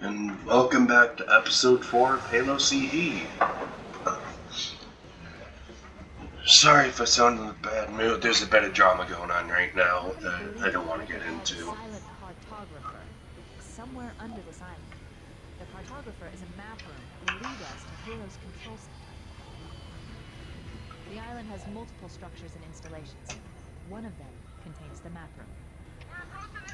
and welcome back to episode 4 of Halo CE. Sorry if I sound in a bad mood. There's a bit of drama going on right now that I don't want to get into. Somewhere under this island. The cartographer is a map room that will lead us to Halo's control center. The island has multiple structures and installations. One of them contains the map room.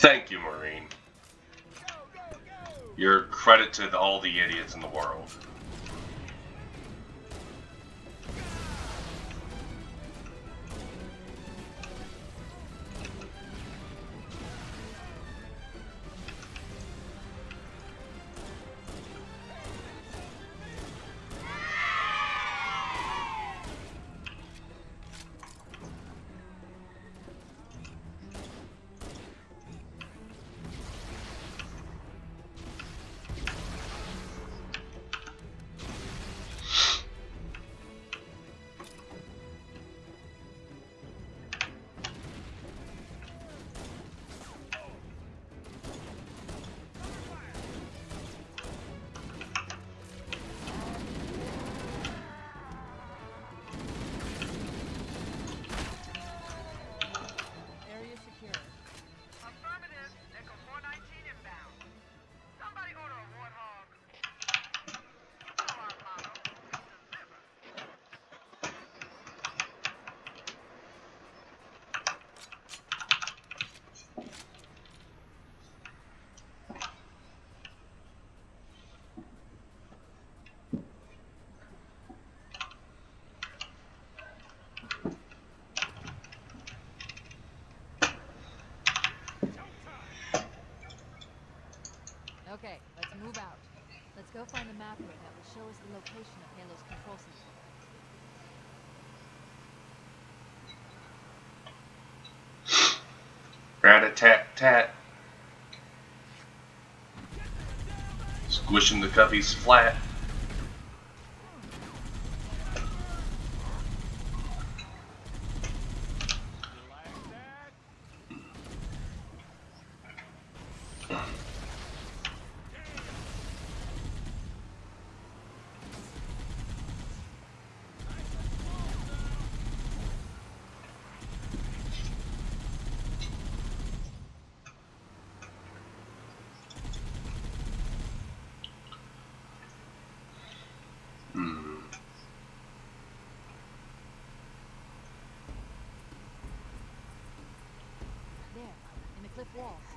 Thank you, Marine. You're credit to all the idiots in the location of Halo's control center. Rat a tat tat. Squishing the cubbies flat. Hmm. There,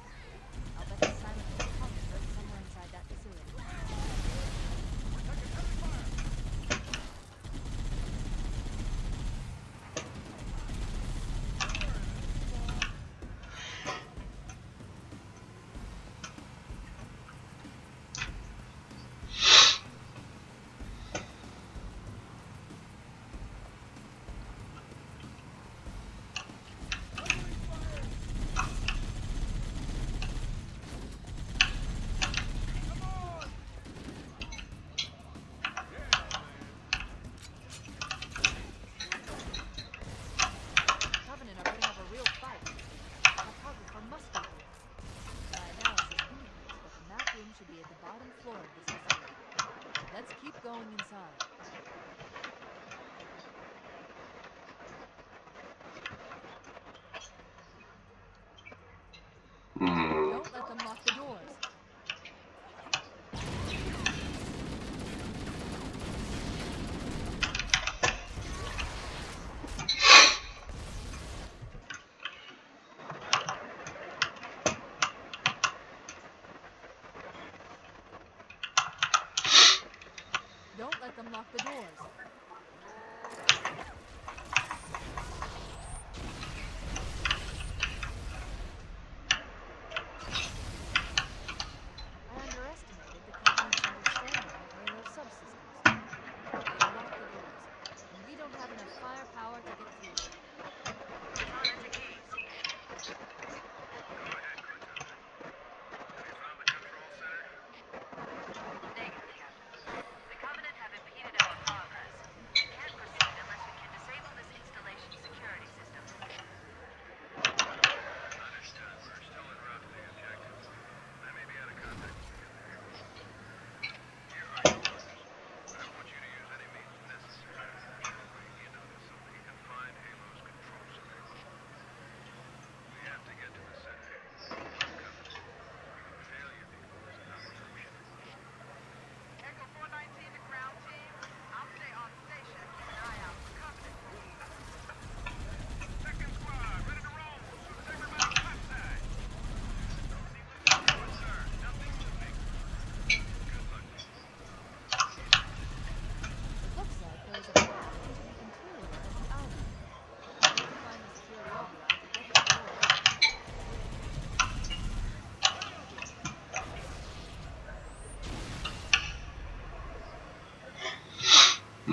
unlock the doors.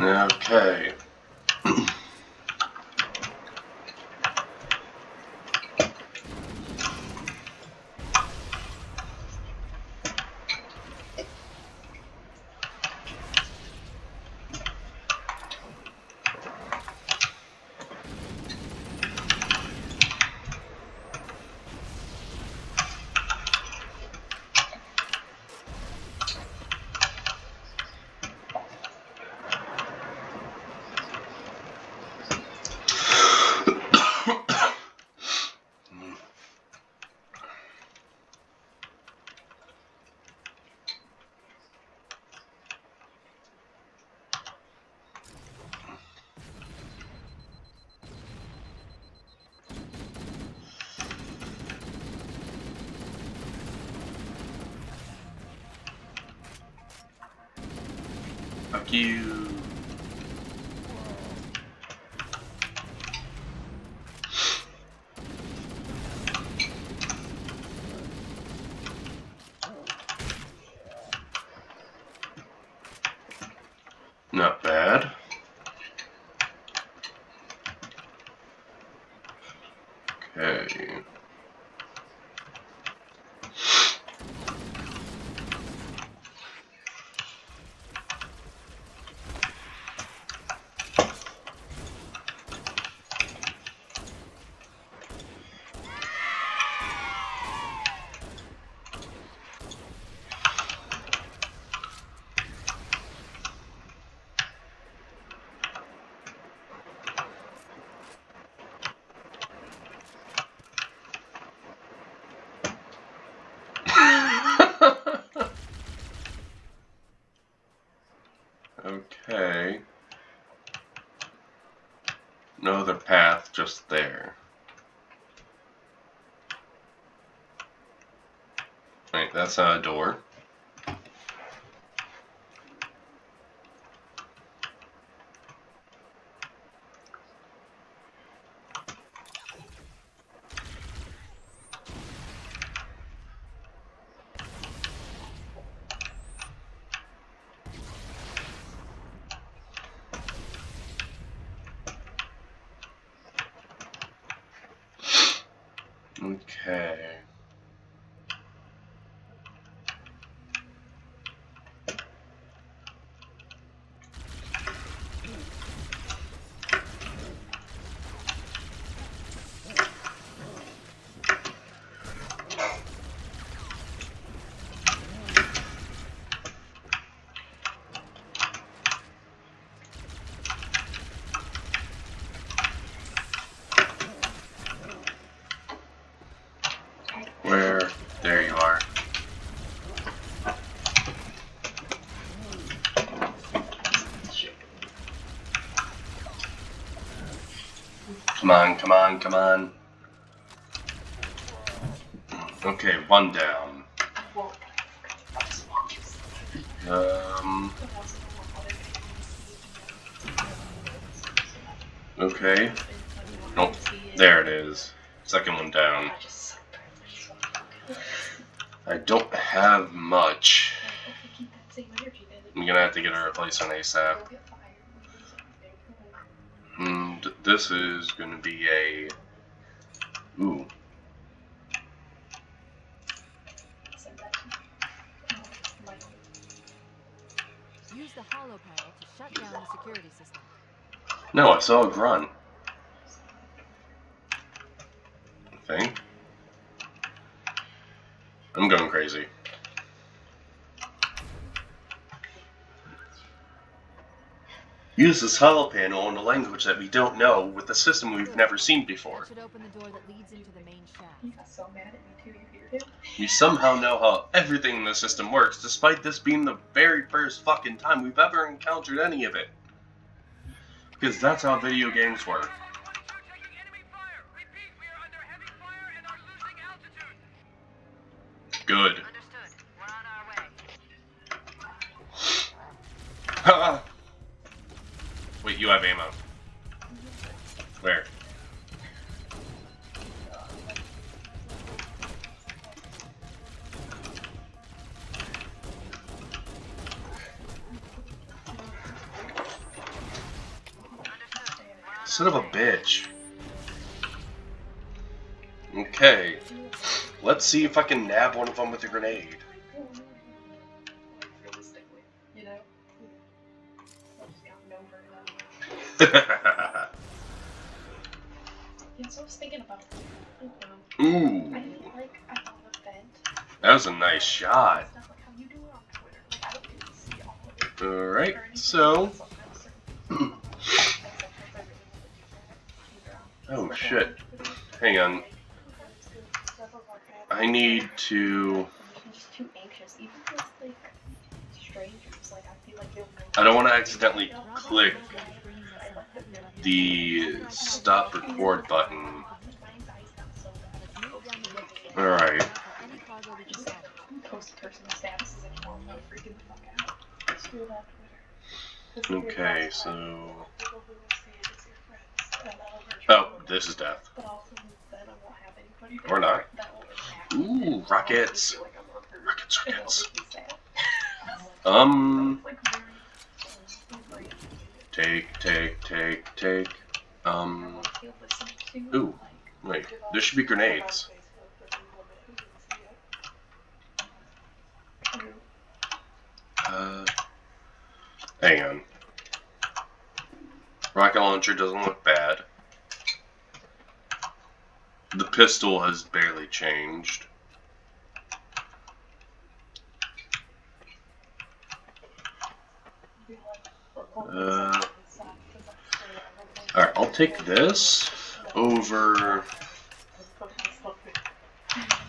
Okay. You. Not bad. Okay. okay. No other path, just there. Right, that's a door. Okay. Where? There you are. Come on, come on, come on. Okay, one down. Um. Okay. Nope. There it is. Second one down. I don't have much. I'm gonna have to get a replacement ASAP. And this is gonna be a. Ooh. Use the holo panel to shut down the security system. No, I saw a grunt. Thing. I'm going crazy. Use this holo panel in a language that we don't know with a system we've never seen before. That should open the door that leads into the main shaft. He got so mad at me too. You heard? We somehow know how everything in the system works, despite this being the very first fucking time we've ever encountered any of it. Because that's how video games work. We're taking enemy fire. Repeat, we are under heavy fire and are losing altitude. Good. Understood. We're on our way. Ha! Wait, you have ammo. Where? son of a bitch. Okay. Let's see if I can nab one of them with a grenade. Very well. Yeah, so I was thinking about I. Ooh. I didn't like I thought of vent. That was a nice shot. Like how you do it on Twitter. Like I don't get see all of it. Alright, so. Sometimes certain- Except if I really wanna do that. Oh shit. Hang on. I need to. I'm just too anxious, even with like strangers. Like I feel like they'll know. I don't want to accidentally click the stop record button. My anxiety's got so bad. Move down the road. Alright. Any cargo we can sell. Post personal statuses anymore. I'm not freaking the fuck out. Screw that Twitter. 'Cause Okay, so. people who will see it as your friends, and that'll hurt Oh, this is death. But also, then I won't Or not. that will impact Ooh, me, and I'll rockets. feel like I'm unheard, Rockets, rockets. make um, me sad. Um. So it's, like, very, um, very Take, take, take, take. Um. Ooh. Wait, there should be grenades. Uh. Hang on. Rocket launcher doesn't look bad. The pistol has barely changed. Uh, Alright, I'll take this over.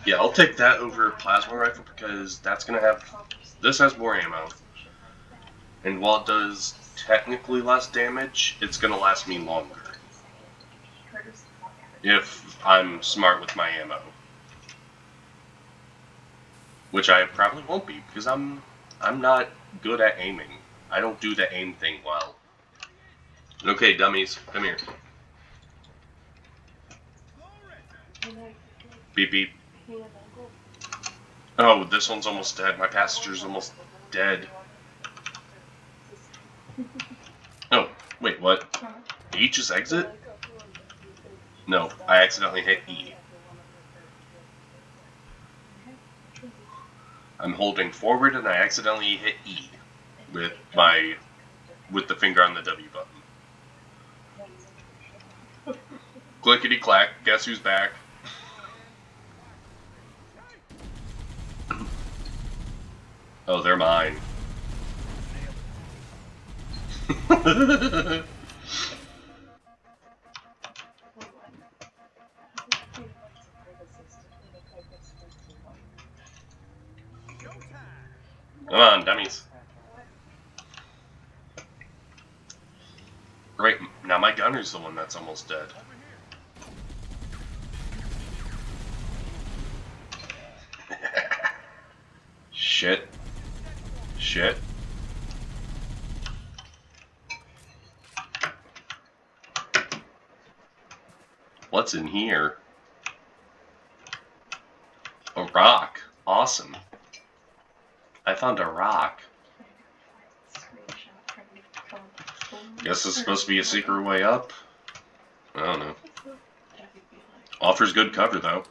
Yeah, I'll take that over plasma rifle because that's gonna have. This has more ammo. And while it does technically less damage, it's gonna last me longer. If I'm smart with my ammo. Which I probably won't be because I'm I'm not good at aiming. I don't do the aim thing well. Okay, dummies, come here. Beep beep. Oh, this one's almost dead. My passenger's almost dead. Oh, wait, what? H is exit? No, I accidentally hit E. I'm holding forward and I accidentally hit E with my with the finger on the W button. Clickety clack, guess who's back? Oh, they're mine. that's almost dead. Shit. Shit. What's in here? A rock. Awesome. I found a rock. Guess it's supposed to be a secret way up. Offers good cover though.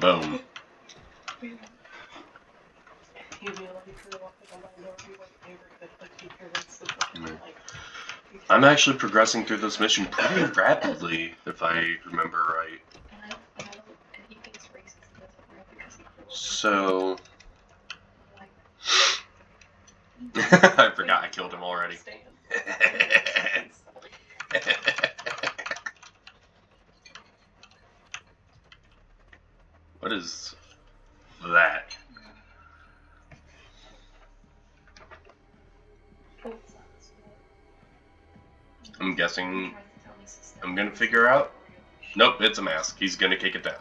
Boom. I'm actually progressing through this mission pretty rapidly, if I remember right. So I forgot I killed him already. what is that? I'm guessing I'm gonna figure out. Nope, it's a mask. He's gonna kick it down.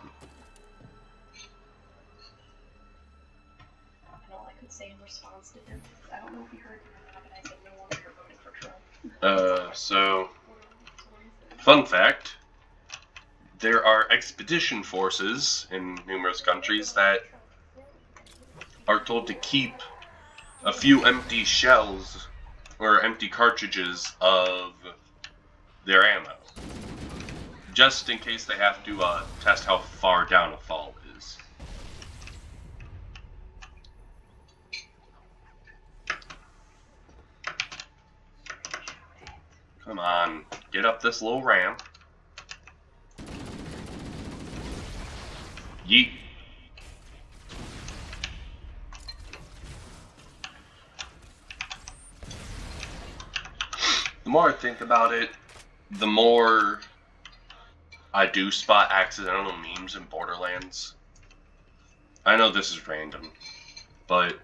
And all I could say in response to him, I don't know if you heard me or not, but I said no longer voting for Trump. Uh, so fun fact: there are expedition forces in numerous countries that are told to keep a few empty shells or empty cartridges of their ammo, just in case they have to uh, test how far down a fall is. Come on, get up this little ramp. Yeet. The more I think about it, the more I do spot accidental memes in Borderlands. I know this is random, but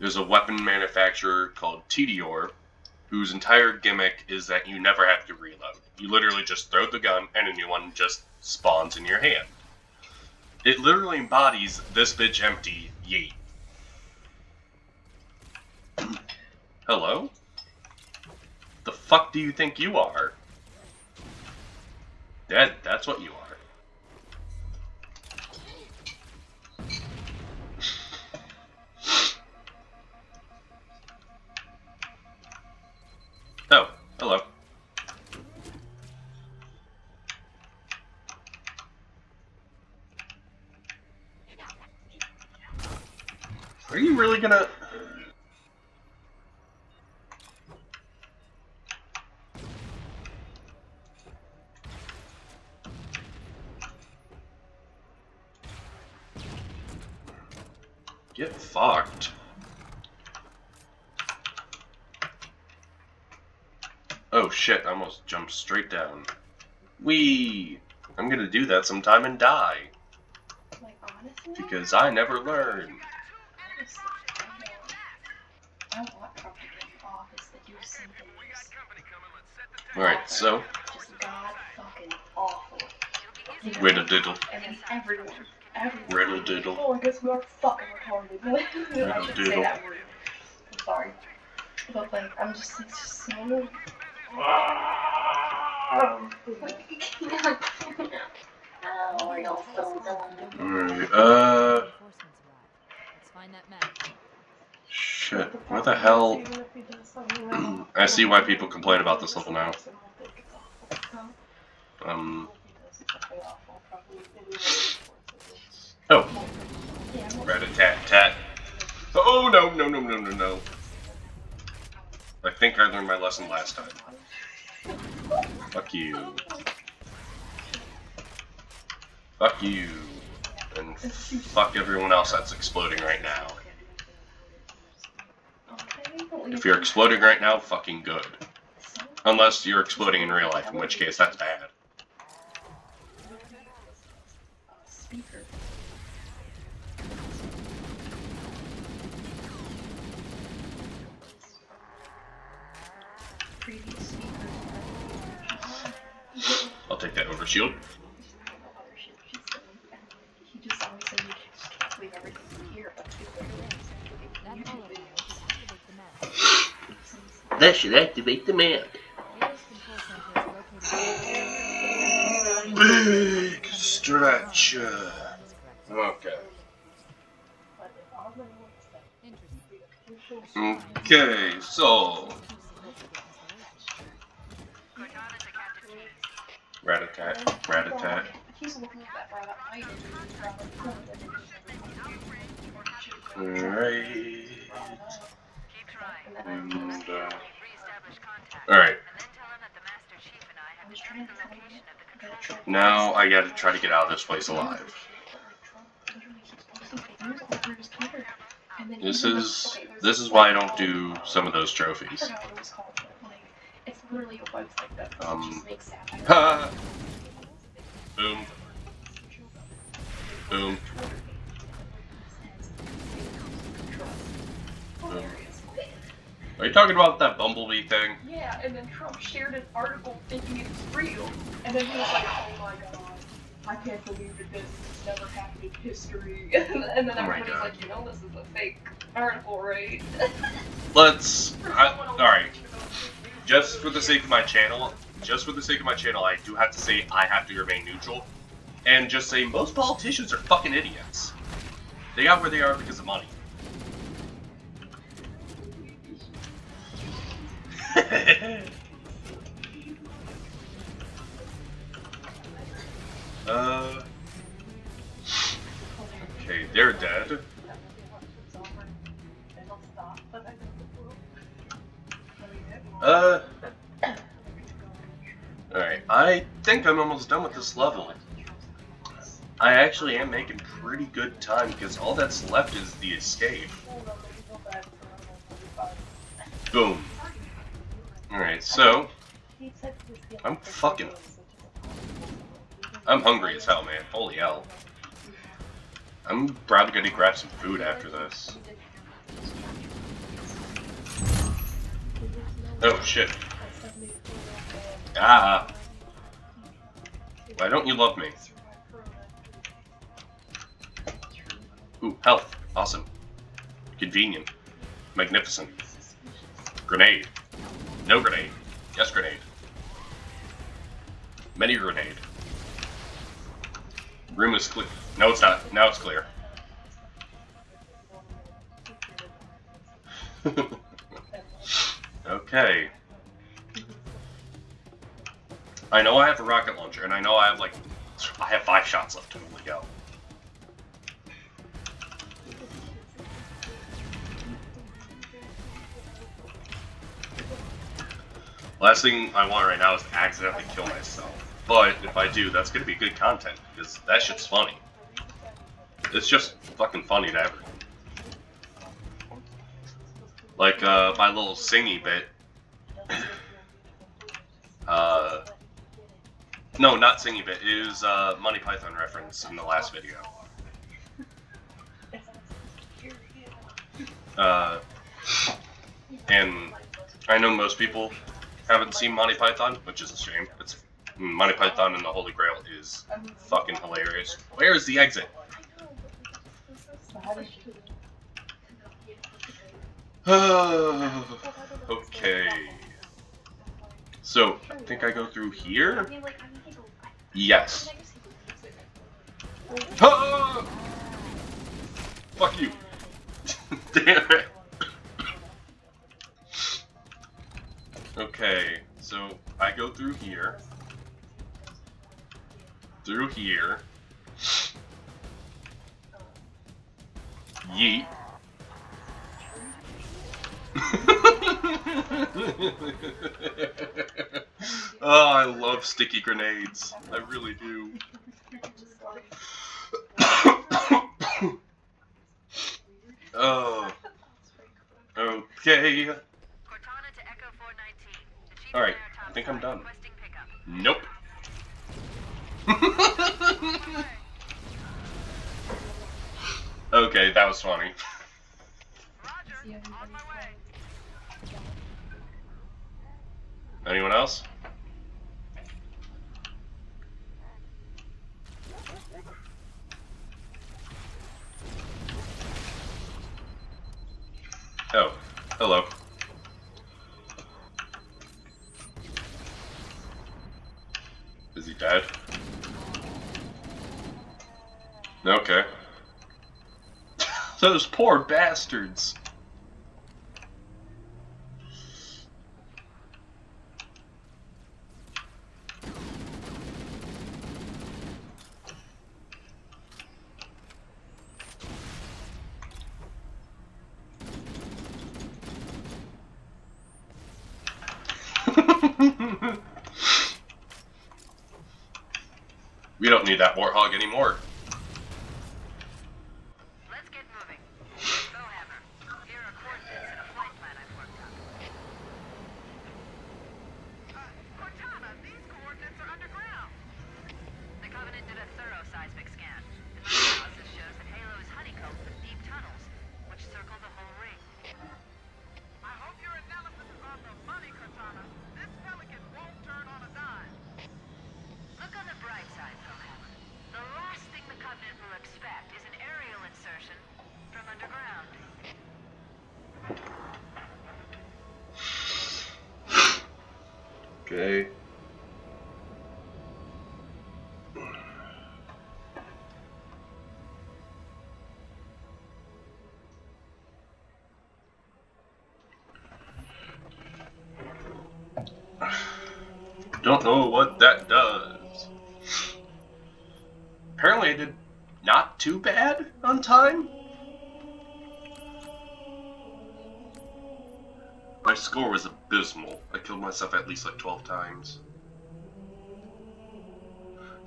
there's a weapon manufacturer called Tediore whose entire gimmick is that you never have to reload. You literally just throw the gun and a new one just spawns in your hand. It literally embodies this bitch empty yeet. Hello? The fuck do you think you are? Dead, that's what you are. Oh, hello. Are you really gonna... Get fucked. Oh shit, Straight down. Wee! I'm gonna do that sometime and die. Like, honestly? Because I never learn. honestly, I I want Trump to get in office that do some things. Alright, so, Just god fucking awful. You know? riddle diddle. And everyone, everyone. Riddle diddle. Oh, I guess we are fucking retarded. Shouldn't diddle. say that word. I'm sorry. But like, I'm just just so. Alright, uh. Shit, where the hell. I see why people complain about this level now. Um. Oh, rat a tat tat. Oh no, no, no, no, no, no. I think I learned my lesson last time. Fuck you. Fuck you. And fuck everyone else that's exploding right now. If you're exploding right now, fucking good. Unless you're exploding in real life, in which case that's bad. Speaker. Previous speaker. I'll take that over shield. He just always said you just can't leave everything here, but do That it. hologram will activate the map. That should activate the map. Halo's control center is located Big stretch. That is correct. Okay. Okay, so. Rat a tat, rat a tat. He's looking at that right at night and he's Alright. Keep trying. And, uh. Reestablish contact. Alright, And then tell him that the Master Chief and I have determined the location of the control room. now I gotta try to get out of this place alive. This is this is why I don't do some of those trophies. It's literally a website that Um, just makes satire. Ha! Boom. Boom. Boom. Are you talking about that bumblebee thing? Yeah, and then Trump shared an article thinking it was real, and then he was like, "Oh my god, I can't believe that this has never happened in history." and then Oh everybody's God. like, "You know, this is a fake article, right?" Let's. I, all right. Just for the sake of my channel, just for the sake of my channel, I do have to say I have to remain neutral, and just say most politicians are fucking idiots. They got where they are because of money. uh. Okay, they're dead. Uh. I think I'm almost done with this level. I actually am making pretty good time because all that's left is the escape. Boom. Alright, so. I'm fucking. I'm hungry as hell, man. Holy hell. I'm probably gonna grab some food after this. Oh shit. Ah. Why don't you love me? Ooh, health. Awesome. Convenient. Magnificent. Grenade. No grenade. Yes, grenade. Many grenade. Room is clear. No, it's not. Now it's clear. okay. I know I have a rocket launcher, and I know I have like, I have five shots left to go. Last thing I want right now is to accidentally kill myself. But if I do, that's gonna be good content, because that shit's funny. It's just fucking funny to ever. Like, uh, my little singy bit. No, not singy bit. It was, uh, Monty Python reference in the last video. Uh, and I know most people haven't seen Monty Python, which is a shame. It's Monty Python and the Holy Grail is fucking hilarious. Where is the exit? okay. So, I think I go through here? Yes. Ah! Fuck you. Damn it. Okay, so I go through here. Through here. Yeet. oh, I love sticky grenades. I really do. oh. Okay. Cortana to Echo 419. Alright, I think I'm done. Nope. okay, that was funny. Roger, on my way. Anyone else? Oh, hello. Is he dead? Okay. Those poor bastards. we don't need that warthog anymore. Don't know what that does. Apparently, I did not too bad on time. My score was abysmal. I killed myself at least like 12 times.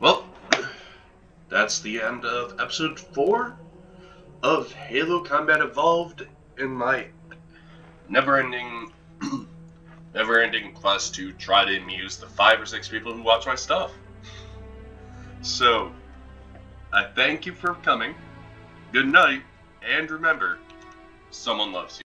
Well, that's the end of episode 4 of Halo Combat Evolved in my never-ending never-ending quest to try to amuse the five or six people who watch my stuff. So, I thank you for coming. Good night, and remember, someone loves you.